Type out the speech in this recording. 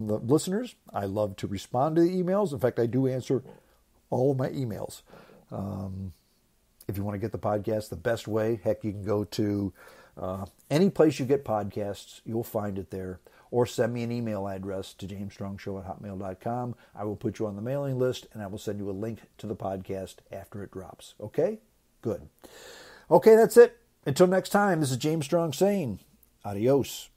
the listeners. I love to respond to the emails. In fact, I do answer all of my emails. Um, if you want to get the podcast the best way, heck, you can go to uh, any place you get podcasts, you'll find it there. Or send me an email address to jamesstrongshow at hotmail.com. I will put you on the mailing list and I will send you a link to the podcast after it drops. Okay? Good. Okay, that's it. Until next time, this is James Strong saying adios.